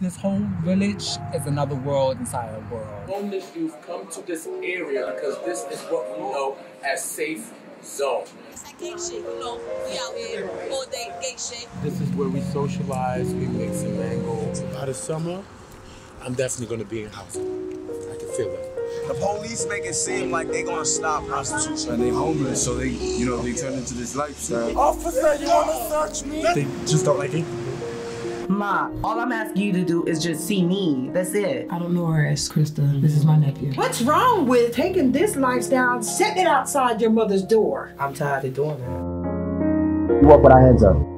this whole village is another world inside a world. Homeless youth come to this area because this is what we know as safe zone. Gay shit, you know, we out here all day gay shit. This is where we socialize, we mix and mango. By the summer, I'm definitely gonna be in housing. I can feel it. The police make it seem like they're gonna stop prostitution. And they're homeless, so they, you know, they turn into this lifestyle. Officer, you wanna search me? They just don't like it. Ma, all I'm asking you to do is just see me. That's it. I don't know her as Krista. This is my nephew. What's wrong with taking this lifestyle, setting it outside your mother's door? I'm tired of doing that. You walk with our hands up.